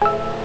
you